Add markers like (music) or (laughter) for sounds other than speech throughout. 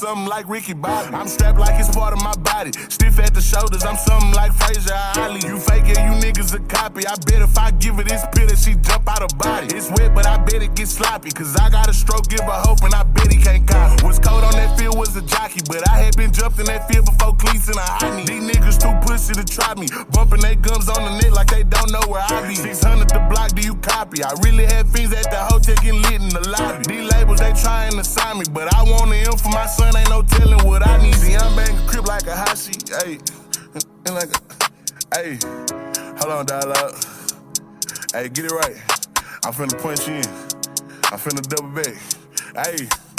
something like Ricky Bobby. I'm strapped like it's part of my body. Stiff at the shoulders, I'm something like Frazier Ali. You fake it, you niggas a copy. I bet if I give her this pill, she jump out of body. It's wet, but I bet it gets sloppy. Cause I got a stroke, give a hope, and I bet he can't copy. What's cold on that field was a jockey, but I had been jumped in that field before cleats and a knee. These niggas too pussy to try me. Bumping their gums on the net like they don't know where I be. 600 the block, do you copy? I really had fiends at the hotel getting lit in the lobby. These labels, they trying to sign me, but I want the M for my son, ain't no telling what I need. See, I'm banging crib like a hot sheet, ayy. And like a, ayy. Hold on, dialogue. Hey, get it right. I'm finna punch in. I'm finna double back. Hey.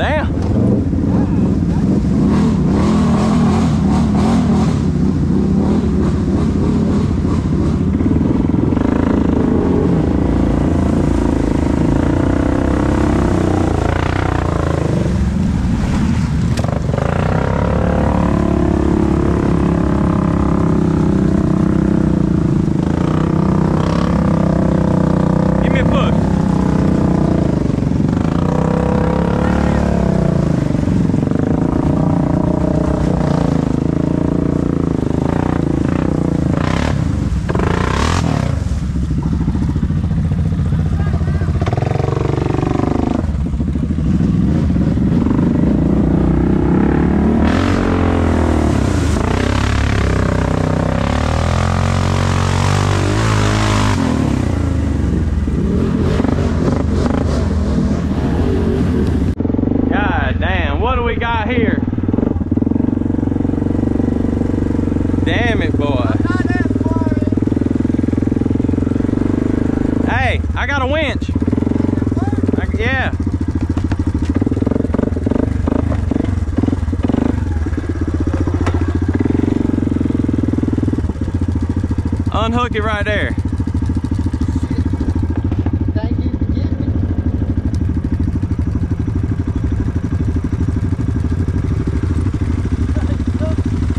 now. took right there.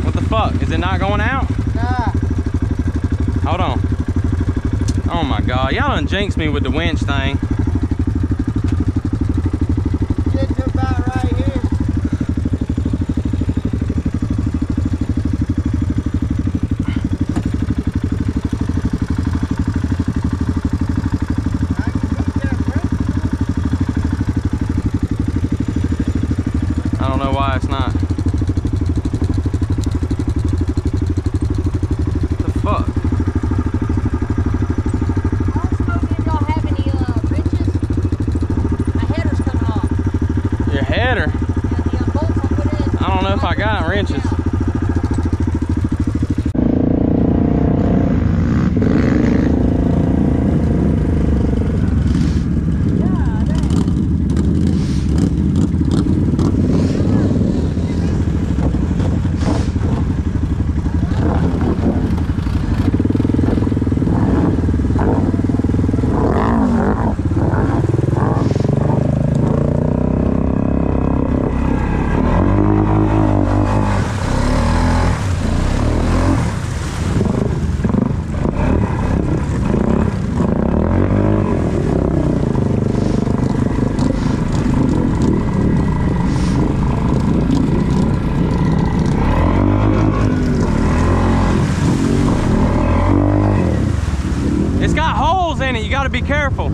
What the fuck? Is it not going out? Nah. Hold on. Oh my god, y'all done jinxed me with the winch thing. in it. You got to be careful.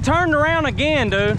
Turned around again, dude.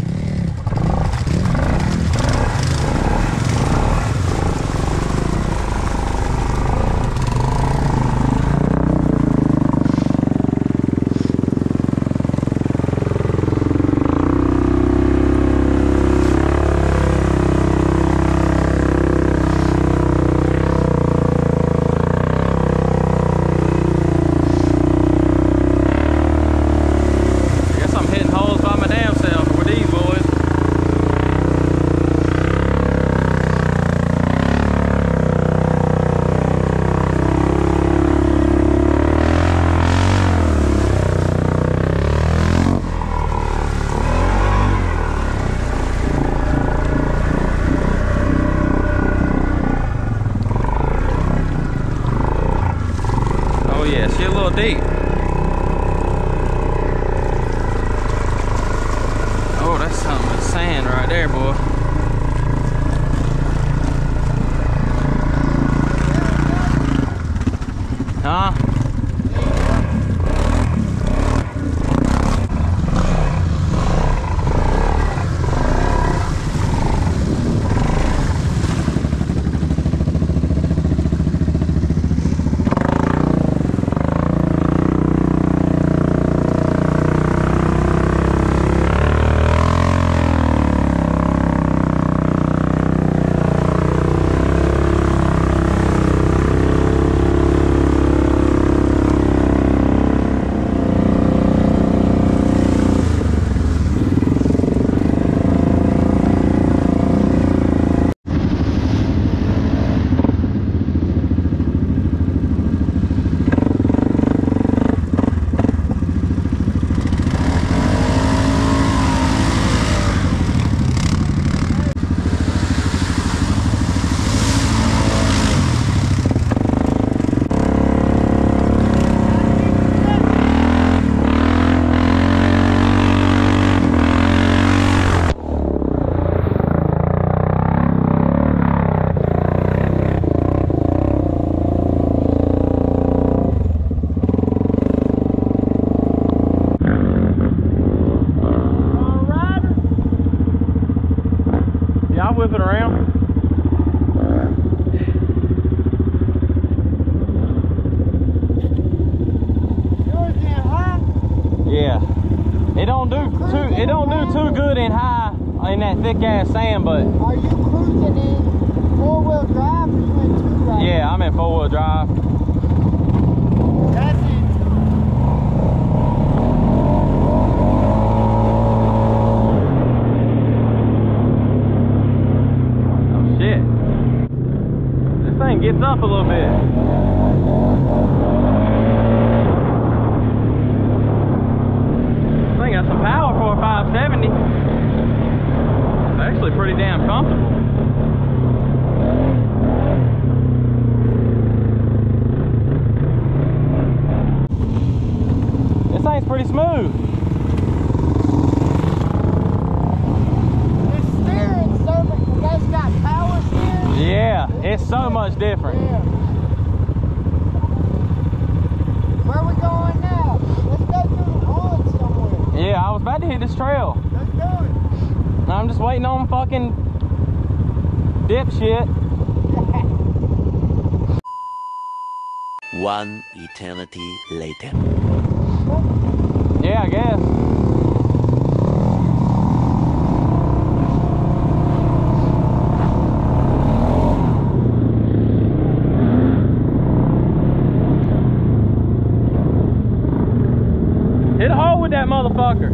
Ass sand, but Are you cruising in four-wheel drive or you in two-wheel? yeah, I'm in four wheel drive. That's it. Oh shit. This thing gets up a little bit. This thing got some power for a 570. It's actually pretty damn comfortable. This thing's pretty smooth. The steering so you guys got power steering? Yeah, it's so much different. Yeah. Where we going now? Let's go through the woods somewhere. Yeah, I was about to hit this trail. Let's do it. I'm just waiting on fucking dipshit. (laughs) One eternity later. Yeah, I guess. Hit a hole with that motherfucker.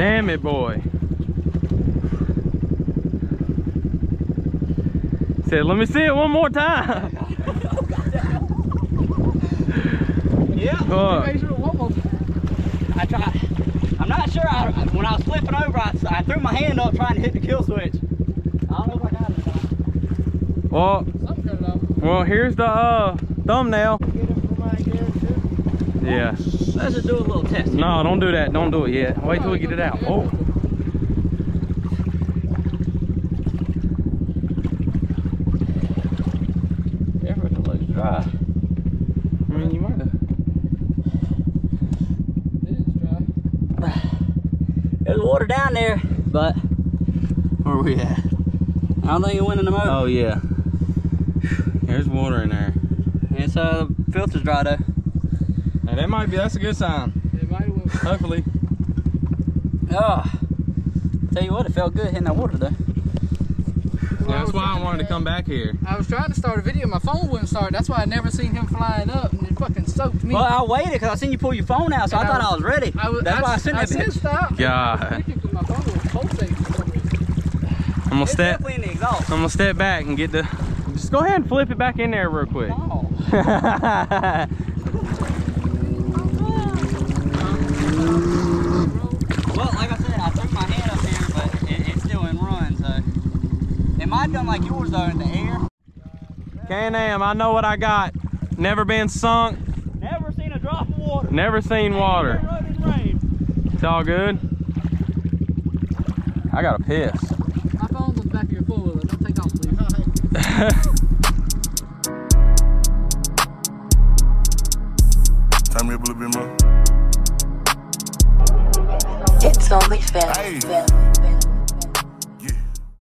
Damn it, boy. Said, let me see it one more time. (laughs) Yeah. Fuck. I tried. I'm not sure. I, when I was flipping over, I, I threw my hand up trying to hit the kill switch. I don't know if I got it. or. Well, well, here's the uh, thumbnail. Yeah. Let's just do a little test. No, don't do that. Don't do it yet. Wait till we get it out. Oh. Everything looks dry. I mean, you might have. There's water down there, but where are we at? I don't think it went in the motor. Oh yeah. There's water in there. It's uh, the filter's dry though. Hey, that might be. That's a good sign. Hopefully. Oh, (laughs) tell you what, it felt good hitting that water though. That's why I wanted to come back here. I was trying to start a video, my phone wouldn't start. That's why I never seen him flying up, and it fucking soaked me. Well, I waited because I seen you pull your phone out, so I I thought I was- was ready. I was, That's why I sent I that bitch. said stop. God. I was thinking 'cause my phone was pulsating for some reason. I'm gonna It's step. in the. I'm gonna step back and get the. Just go ahead and flip it back in there real quick. Oh. (laughs) Well, like I said, I threw my hand up here, but it, it's still in run, so. It might have done like yours though in the air. Can-Am, I know what I got. Never been sunk, Never seen a drop of water. never seen water. Rain. It's all good. I got a piss. My phone's on the back of your four wheeler. Don't take off, please. (laughs)